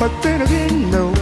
but then again, no.